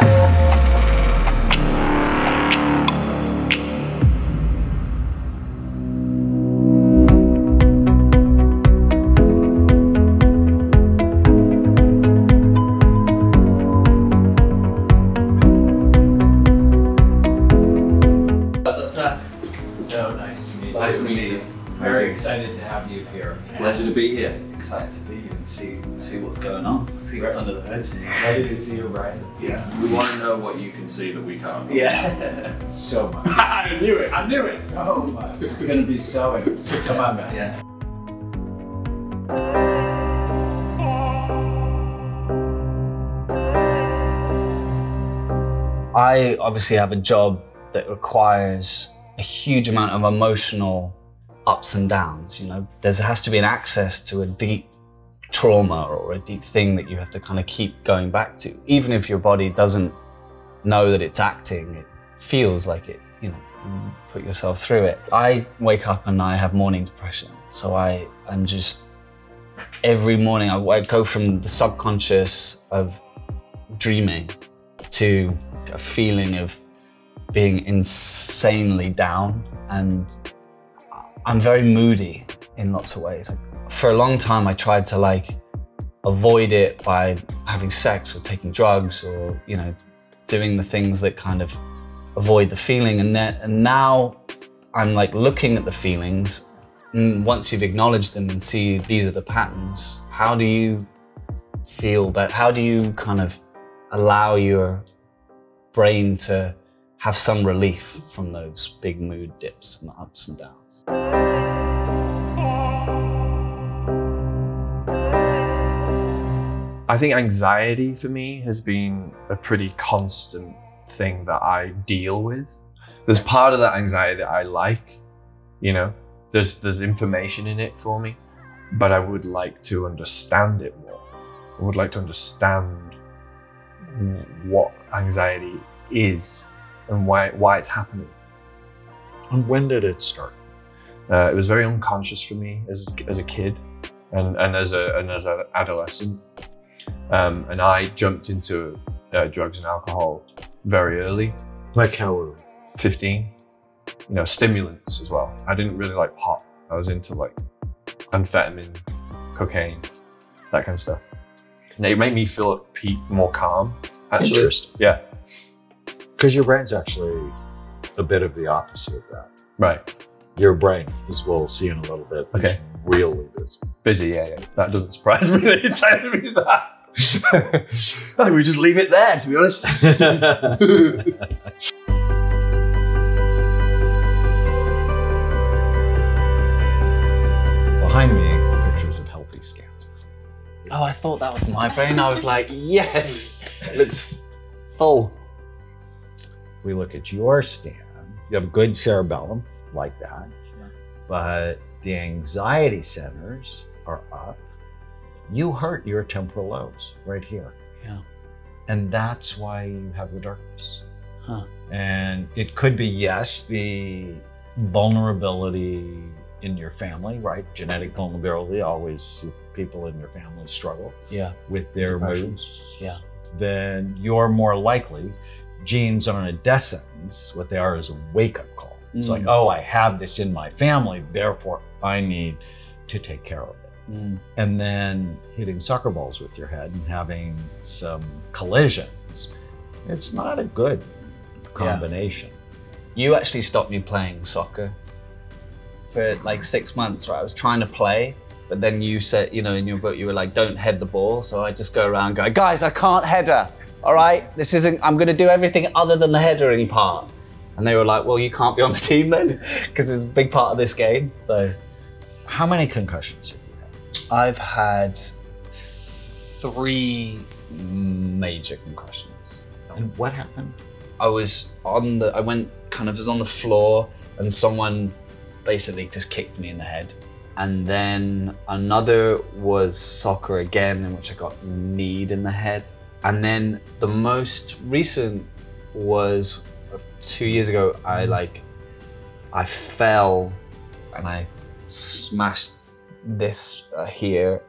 So going on, see what's under the hood. Ready to see you, Brian? Yeah. We want to know what you can see that we can't. Yeah. So much. I knew it. I knew it. So much. It's gonna be so interesting. Come on, man. Yeah. I obviously have a job that requires a huge amount of emotional ups and downs. You know, there has to be an access to a deep trauma or a deep thing that you have to kind of keep going back to. Even if your body doesn't know that it's acting, it feels like it, you know, put yourself through it. I wake up and I have morning depression. So I am just, every morning I, I go from the subconscious of dreaming to a feeling of being insanely down and I'm very moody in lots of ways. For a long time I tried to like avoid it by having sex or taking drugs or you know doing the things that kind of avoid the feeling and, then, and now I'm like looking at the feelings and once you've acknowledged them and see these are the patterns how do you feel but how do you kind of allow your brain to have some relief from those big mood dips and ups and downs. I think anxiety for me has been a pretty constant thing that I deal with. There's part of that anxiety that I like, you know, there's there's information in it for me, but I would like to understand it more. I would like to understand what anxiety is and why why it's happening. And when did it start? Uh, it was very unconscious for me as as a kid, and and as a and as an adolescent, um, and I jumped into uh, drugs and alcohol very early, Like how early? fifteen. You know, stimulants as well. I didn't really like pop. I was into like amphetamine, cocaine, that kind of stuff. And it made me feel at peak more calm. Actually, Interesting. yeah, Because your brain's actually a bit of the opposite of that. right. Your brain, as we'll see in a little bit, is Okay. really busy. Busy, yeah, yeah. That doesn't surprise me that you told me that. I think we just leave it there, to be honest. Behind me, pictures of healthy scans. Oh, I thought that was my brain. I was like, yes, it looks full. We look at your scan. You have good cerebellum, like that. But the anxiety centers are up. You hurt your temporal lobes right here. Yeah. And that's why you have the darkness. Huh. And it could be, yes, the vulnerability in your family, right? Genetic vulnerability, always people in your family struggle Yeah. with their Depression. moods. Yeah. Then you're more likely, genes on a descendants, what they are is a wake up call. It's Mm. like, oh, I have this in my family, therefore I need to take care of it Mm. and then hitting soccer balls with your head and having some collisions. It's not a good combination. You actually stopped me playing soccer for like six months, right? I was trying to play, but then you said, you know, in your book, you were like, don't head the ball. So I just go around going, guys, I can't header. All right, this isn't, I'm going to do everything other than the headering part. And they were like, well, you can't be on the team then, because it's a big part of this game. So How many concussions have you had? I've had three major concussions. And what happened? I was on the, I went kind of was on the floor and someone basically just kicked me in the head. And then another was soccer again, in which I got kneed in the head. And then the most recent was two years ago. I like, I fell and I smashed this uh, here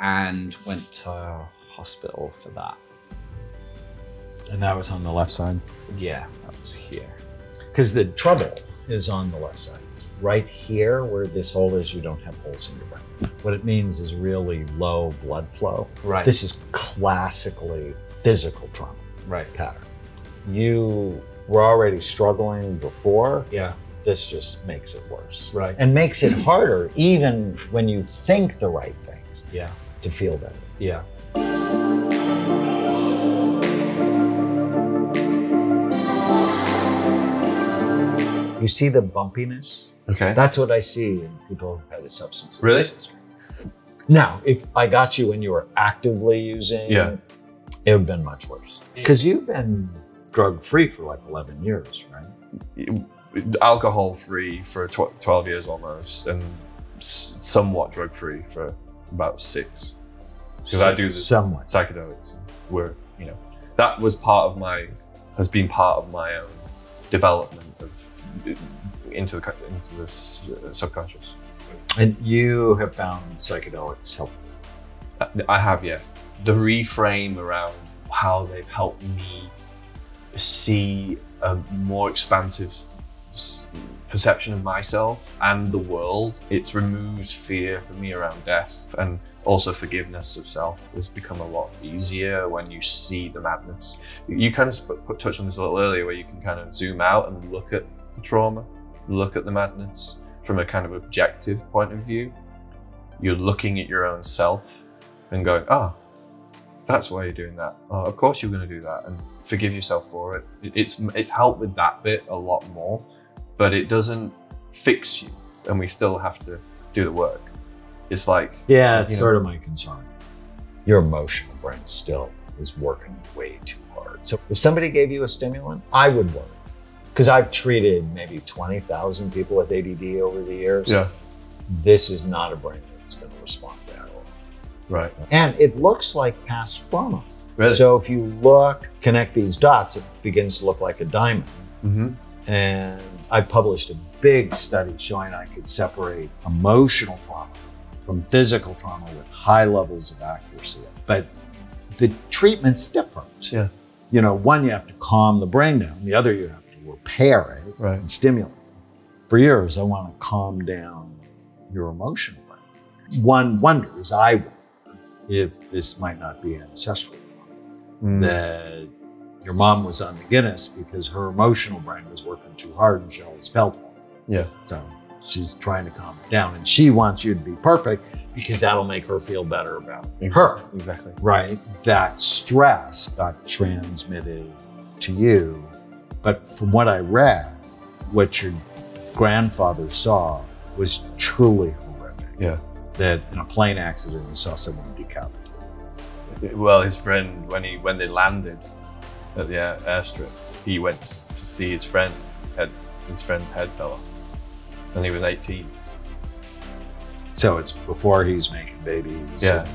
and went to hospital for that. And that was on the left side? Yeah, that was here. Because the trouble is on the left side. Right here, where this hole is, you don't have holes in your brain. What it means is really low blood flow. Right. This is classically physical trauma right. pattern. You were already struggling before. Yeah. This just makes it worse. Right. And makes it harder, even when you think the right things, Yeah. to feel better. Yeah. You see the bumpiness? Okay. That's what I see in people who've had a substance Really? Now, if I got you when you were actively using, Yeah. it would have been much worse. Because you've been drug free for like 11 years, right? alcohol free for tw- 12 years almost and s- somewhat drug free for about six because I do the somewhat. psychedelics were you know that was part of my has been part of my own development of into the into this uh, subconscious And you have found psychedelics helpful. I have, yeah. The reframe around how they've helped me see a more expansive perception of myself and the world. It's removed fear for me around death and also forgiveness of self has become a lot easier when you see the madness. You kind of sp- put touch on this a little earlier where you can kind of zoom out and look at the trauma, look at the madness from a kind of objective point of view. You're looking at your own self and going, oh, that's why you're doing that. Oh, of course you're going to do that, and forgive yourself for it. It- It's it's helped with that bit a lot more, but it doesn't fix you, and we still have to do the work. It's like Yeah, it's You know. sort of my concern. Your emotional brain still is working way too hard. So if somebody gave you a stimulant, I would worry. Because I've treated maybe 20,000 people with ADD over the years. yeah, This is not a brain that's going to respond to that at all. right, And it looks like past trauma. Really. So if you look, connect these dots, it begins to look like a diamond. hmm And I published a big study showing I could separate emotional trauma from physical trauma with high levels of accuracy. But the treatment's different. Yeah. You know, one you have to calm the brain down, the other you have to repair it Right. and stimulate. it. For years, I want to calm down your emotional brain. One wonders, I wonder, if this might not be ancestral Mm. that your mom was on the Guinness because her emotional brain was working too hard and she always felt awful. Yeah. So she's trying to calm it down and she wants you to be perfect because that'll make her feel better about her. Exactly. Right? That stress got transmitted to you. But from what I read, what your grandfather saw was truly horrific. Yeah. That in a plane accident, he saw someone decapitated. Well, his friend when he when they landed at the air, airstrip, he went to, to see his friend. Head, his friend's head fell off, and he was 18. So it's before he's making babies. Yeah. and-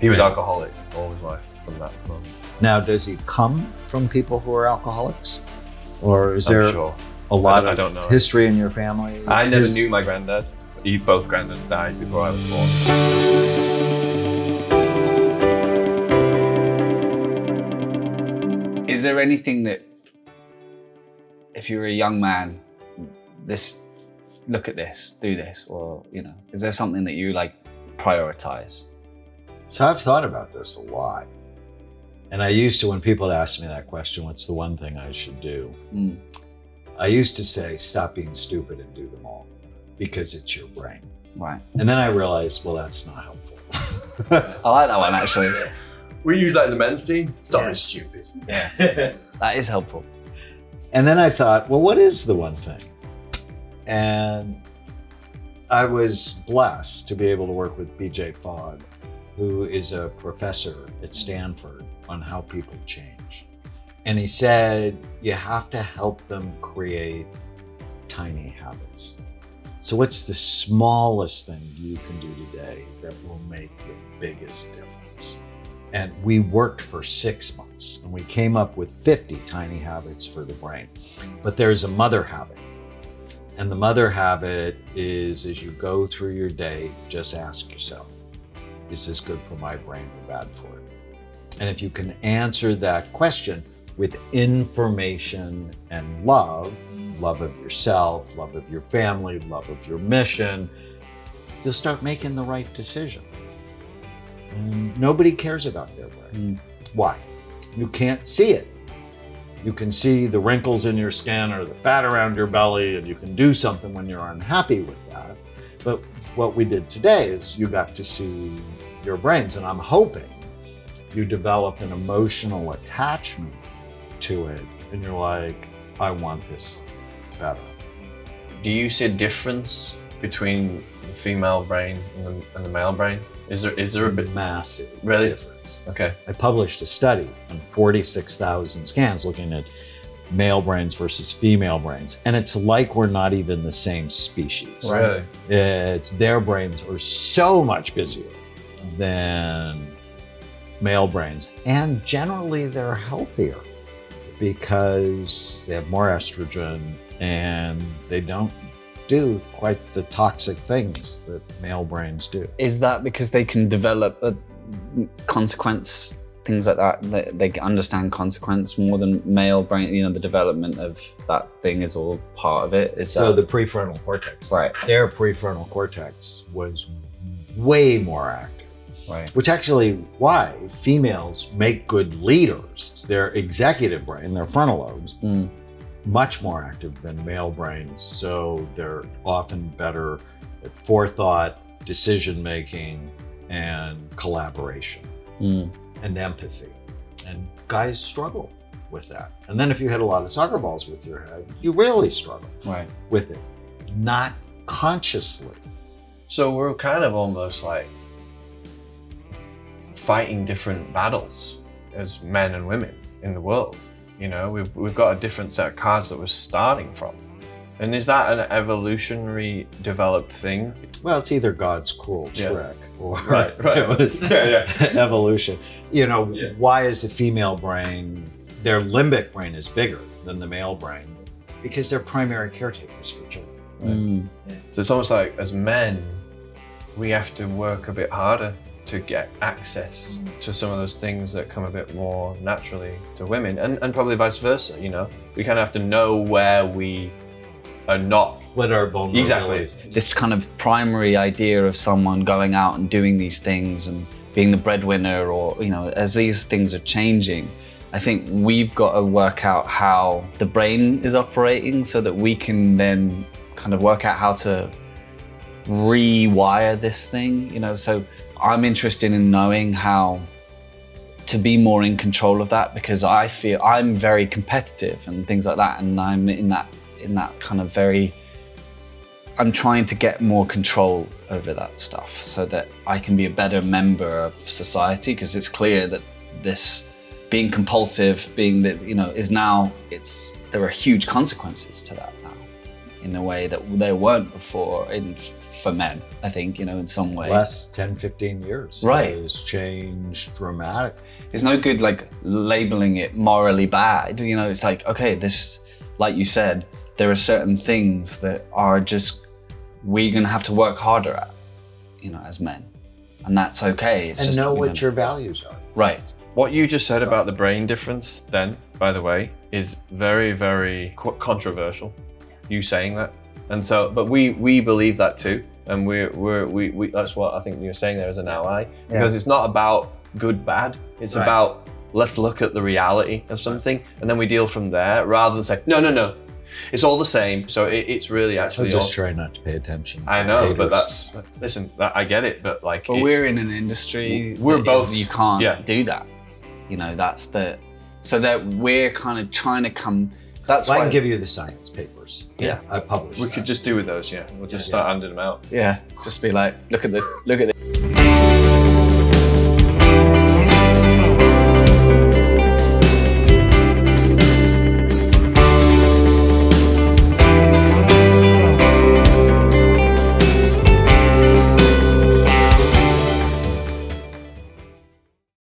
He was Yeah. alcoholic all his life from that moment. Now, does he come from people who are alcoholics? Or is I'm there sure. a lot I of don't know. history in your family? I never His- knew my granddad. He, both granddads died before I was born. Is there anything that, if you're a young man, this, look at this, do this, or you know, is there something that you like prioritize? So I've thought about this a lot. And I used to, when people ask me that question, what's the one thing I should do? Mm. I used to say, stop being stupid and do them all because it's your brain. Right. And then I realized, well, that's not helpful. I like that one actually. We use that in the men's team. Stop Yeah. being stupid. That is helpful. And then I thought, well, what is the one thing? And I was blessed to be able to work with BJ Fogg, who is a professor at Stanford on how people change. And he said, you have to help them create tiny habits. So, what's the smallest thing you can do today that will make the biggest difference? And we worked for six months and we came up with 50 tiny habits for the brain. But there's a mother habit. And the mother habit is as you go through your day, just ask yourself, is this good for my brain or bad for it? And if you can answer that question with information and love, love of yourself, love of your family, love of your mission, you'll start making the right decision. And nobody cares about their brain. Hmm. Why? You can't see it. You can see the wrinkles in your skin or the fat around your belly, and you can do something when you're unhappy with that. But what we did today is you got to see your brains, and I'm hoping you develop an emotional attachment to it, and you're like, I want this better. Do you see a difference between the female brain and the, and the male brain? Is there is there a bit? massive Really? difference. Okay. I published a study on 46,000 scans looking at male brains versus female brains, and it's like we're not even the same species. Really? It's their brains are so much busier than male brains, and generally they're healthier because they have more estrogen and they don't do quite the toxic things that male brains do. Is that because they can develop a consequence, things like that? They, they understand consequence more than male brain. You know, the development of that thing is all part of it. Is So that the prefrontal cortex, right? their prefrontal cortex was way more active. Right. Which actually why females make good leaders. Their executive brain, their frontal lobes, Mm. Much more active than male brains. So they're often better at forethought, decision making, and collaboration Mm. and empathy. And guys struggle with that. And then if you hit a lot of soccer balls with your head, you really struggle Right. with it. Not consciously. So we're kind of almost like fighting different battles as men and women in the world. You know, we've, we've got a different set of cards that we're starting from. And is that an evolutionary developed thing? Well, it's either God's cruel Yeah. trick or Right, right. it was Yeah, evolution. You know, Yeah. why is the female brain, their limbic brain is bigger than the male brain? Because they're primary caretakers for children. Mm. So it's almost like as men, we have to work a bit harder to get access mm. to some of those things that come a bit more naturally to women, and, and probably vice versa. You know, we kind of have to know where we are not. What are vulnerabilities? Exactly. This kind of primary idea of someone going out and doing these things and being the breadwinner, or you know, as these things are changing, I think we've got to work out how the brain is operating so that we can then kind of work out how to rewire this thing. You know, so I'm interested in knowing how to be more in control of that because I feel I'm very competitive and things like that, and I'm in that in that kind of very. I'm trying to get more control over that stuff so that I can be a better member of society because it's clear that this being compulsive, being that you know, is now it's there are huge consequences to that in a way that there weren't before in for men. I think you know in some way. Last 10, 15 years Right. has changed dramatically. It's no good like labeling it morally bad. You know, it's like, okay, this, like you said, there are certain things that are just, we're going to have to work harder at, you know, as men. And that's okay. It's and just, know you what your values are. Right. What you just said about the brain difference, then, by the way, is very, very qu- controversial. You saying that, and so, but we we believe that too, and we're we're we, we that's what I think you're saying there as an ally because it's not about good bad. It's Right. about let's look at the reality of something and then we deal from there rather than say no no no, it's all the same. So it, it's really So actually. just all- try not to pay attention. I know, but that's listen. That, I get it, but like But it's- we're in an industry. We're that is- both- You can't yeah. do that. You know, that's the. So that we're kind of trying to come. That's Well, I can give you the science papers. Yeah. I published. we that. could just do with those. Yeah, we'll just Yeah. start handing them out. yeah. Just be like, look at this. Look at this.